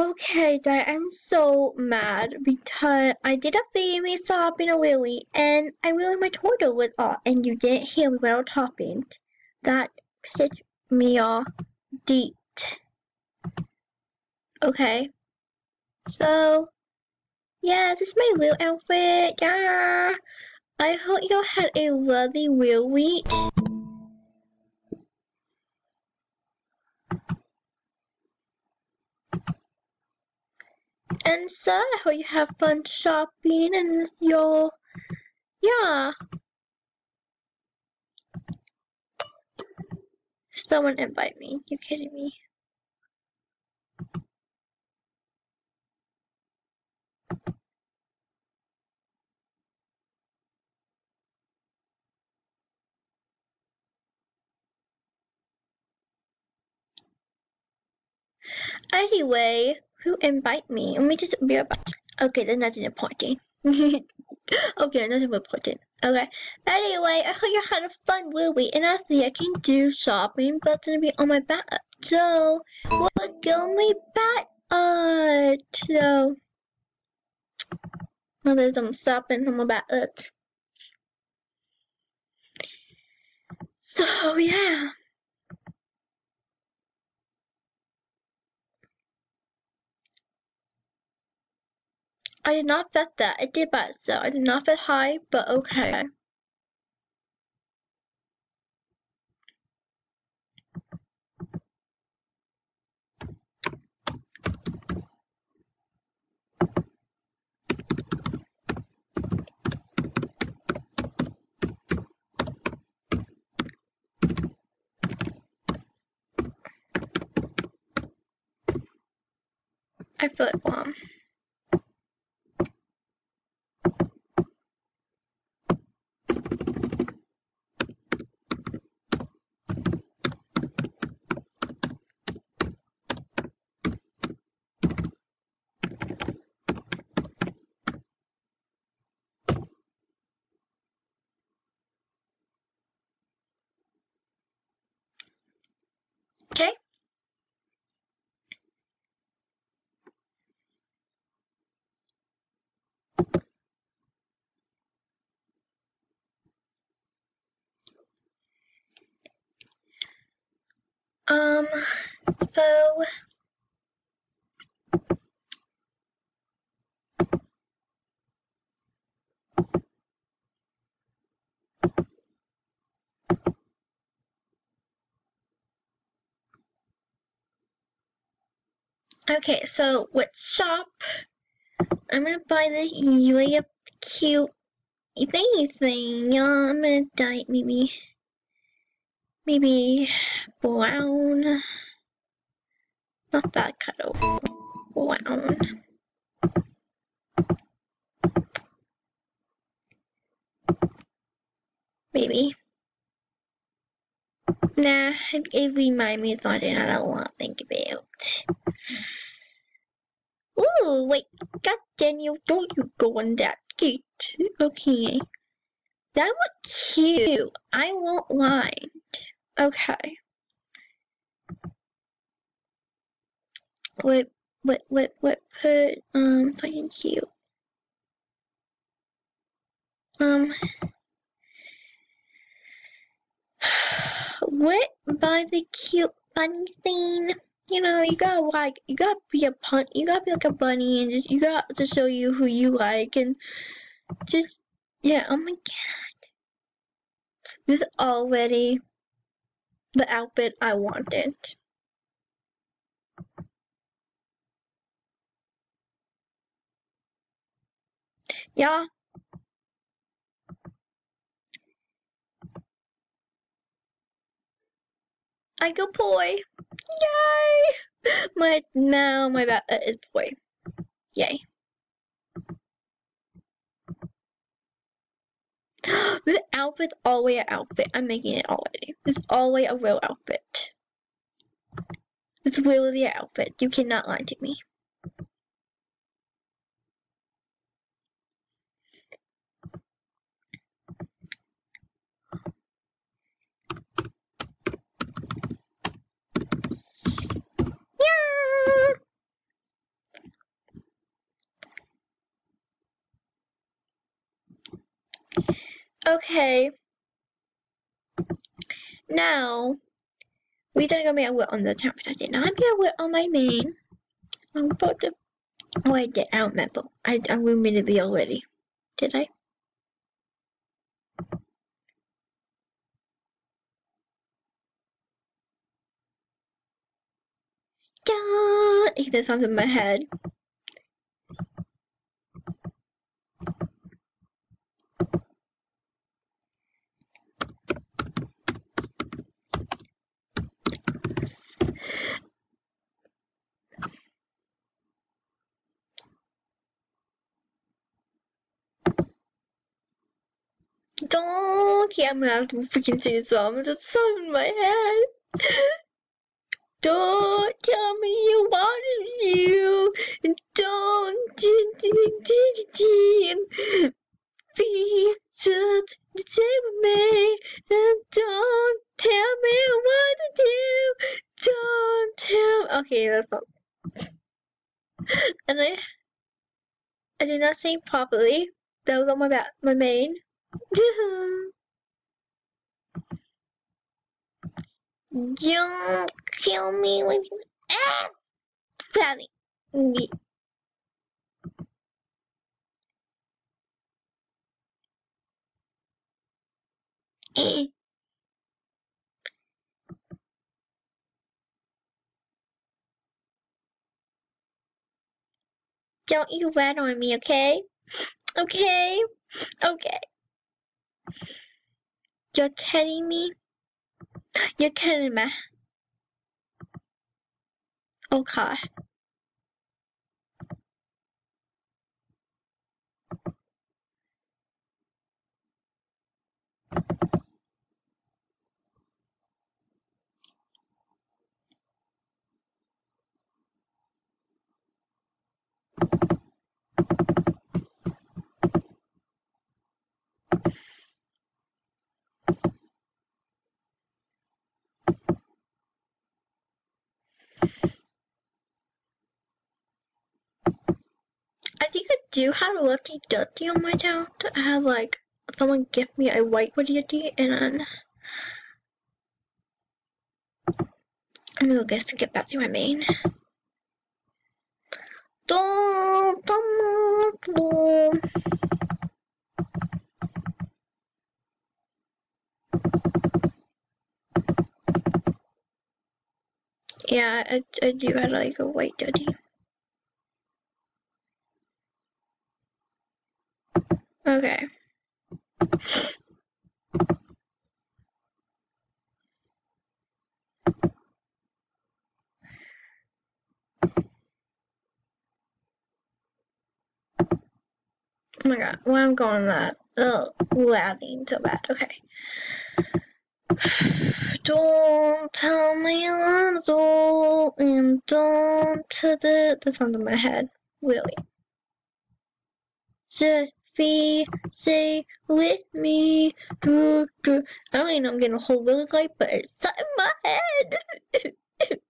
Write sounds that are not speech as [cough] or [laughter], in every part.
Okay, I'm so mad because I did a family shopping a Willy and I ruined my turtle with off and you didn't hear me without topping. That pissed me off deep. Okay. So yeah, this is my real outfit. Yeah. I hope you all had a lovely real week. And I hope you have fun shopping and your yeah. Someone invite me. You kidding me? Anyway, who invite me? Let me just be about. Okay, then that's important. [laughs] okay, that's important. Okay. Anyway, I hope you had a fun movie, and I think I can do shopping, but it's gonna be on my back. So, we'll go my back. Uh, so, well, there's some shopping on my back. So, yeah. I did not set that. I did by so. I did not set high, but okay. I feel like one. Okay. Um, so Okay, so with shop, I'm gonna buy the really cute thingy thing. Yeah, I'm gonna dye it maybe, maybe brown. Not that kind of Brown. Maybe. Nah, it, it reminds me of something I don't want to think about. Ooh, wait, God Daniel, don't you go on that gate. Okay. That was cute. I won't lie. Okay. What, what, what, what, put, um, fucking cute. Um, [sighs] what by the cute bunny thing? You know, you gotta like, you gotta be a pun, you gotta be like a bunny, and just you got to show you who you like, and just yeah. Oh my god, this is already the outfit I wanted. Yeah. I go boy. Yay! [laughs] My now my uh, is boy. Yay. [gasps] this outfit's always an outfit. I'm making it already. It's always a real outfit. It's really an outfit. You cannot lie to me. Okay. Now, we didn't go make a wit on the town, I did not make a wit on my main. I'm about to. Oh, I did. I don't remember. I I removed it already. Did I? It did something in my head. Don't. Yeah, I'm gonna have to freaking say this song. It's so in my head. [laughs] Don't tell me you wanted you. Don't be just the with me. And don't tell me what to do. Don't tell. Okay, that's all. And I, I did not sing properly. That was on my back, my main. [laughs] Don't kill me with you. Ah! Sally. Me. Eh. Don't you rat on me, okay? Okay? Okay. You're kidding me? You're kidding me. Okay. I think I do have a lucky ducky on my account. I have like someone gift me a white ducky and then I'm gonna guess to get back to my main. Yeah, I, I do have like a white ducky. Okay. Oh my god, why I'm going that? Oh, lagging so bad. Okay. [sighs] Don't tell me to do, and don't to the. That's under my head. Really. Just be stay with me. Do, do. I don't even know I'm getting a whole really light, but it's in my head. [laughs]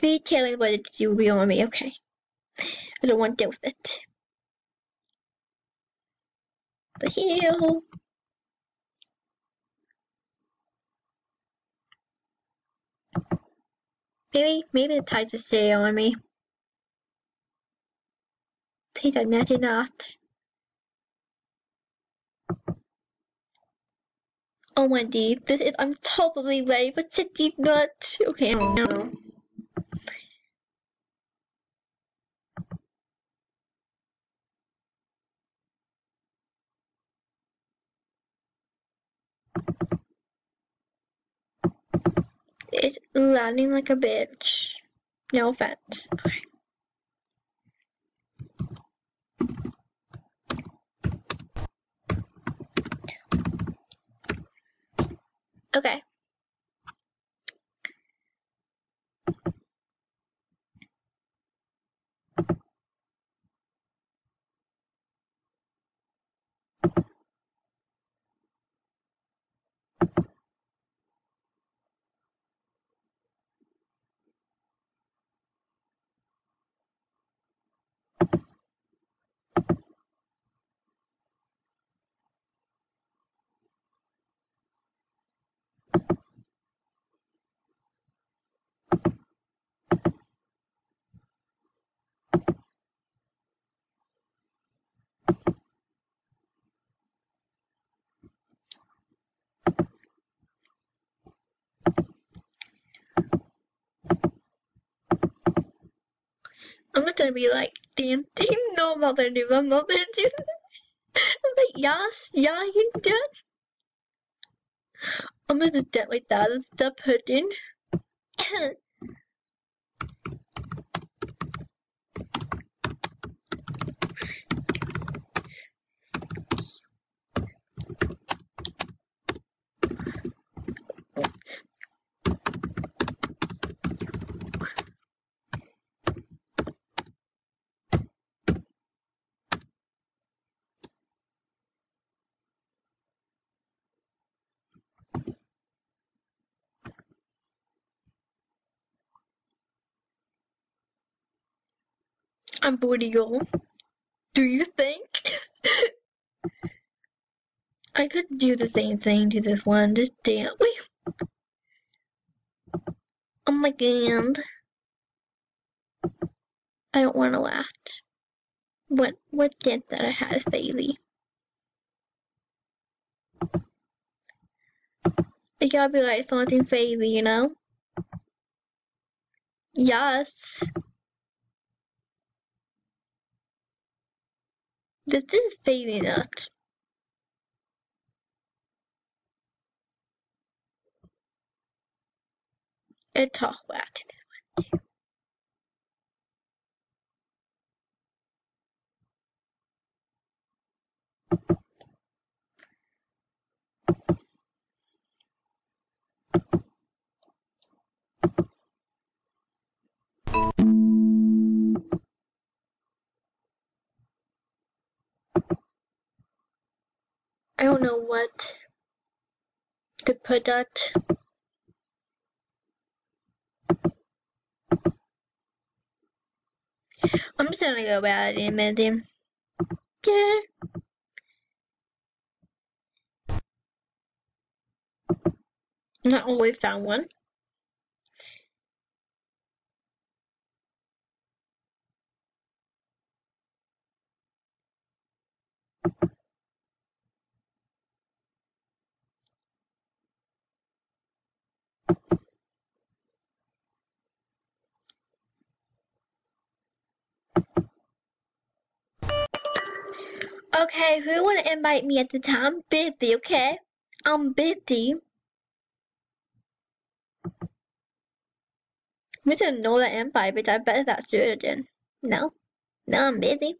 Be telling what it you be on me, okay? I don't want to deal with it. But heal. Maybe, maybe the tide to stay on me. He did not. Oh my this is, I'm totally ready for City Nut. Okay, I don't landing like a bitch. No offense. Okay. Okay. I'm not gonna be like, damn, do you know mother do my mother do? I'm like, yes, yeah, you did. I'm gonna do that like that. It's the pudding. [coughs] I'm booty Do you think? [laughs] I could do the same thing to this one, just damn. Wait. Oh my god. I don't want to laugh. What what did that I had Bailey? It gotta be like something Bailey, you know? Yes. This is fading out. It talk back to that one I don't know what to put that. I'm just gonna go about it minute. Yeah. Not always found one. Okay, who wanna invite me at the time? busy, okay? I'm busy. Just gonna know that invite, but I bet that's good No? No, I'm busy.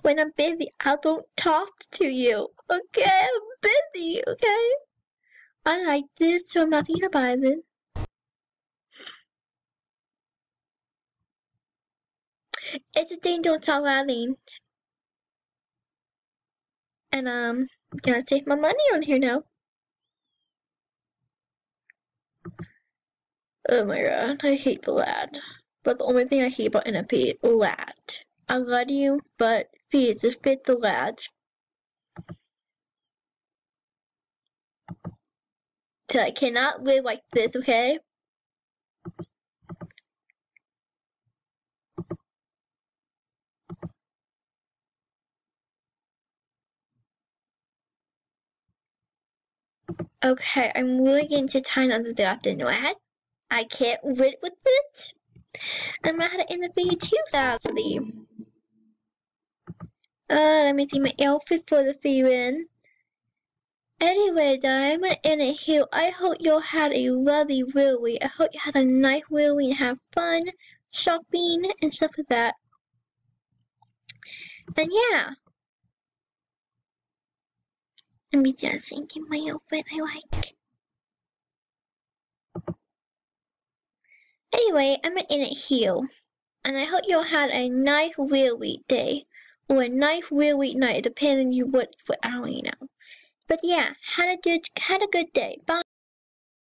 When I'm busy, I don't talk to you. Okay, I'm busy, okay? I like this, so I'm not thinking about it. It's a thing, don't talk loudly and um, gonna save my money on here now. Oh my god, I hate the lad. But the only thing I hate about NFP, lad. I love you, but please just fit the lad. So I cannot live like this, okay? Okay, I'm really getting to time on the afternoon. I I can't wait with it. I'm gonna have to end the video too, sadly. Uh, let me see my outfit for the feeling. Anyway, I'm gonna end it here. I hope you had a lovely week. I hope you had a nice week and have fun shopping and stuff like that. And yeah. Let me just in my outfit I like. Anyway, I'm in it here. And I hope you all had a nice real week day. Or a nice real week night, depending you what, what I don't know. But yeah, had a good had a good day. Bye.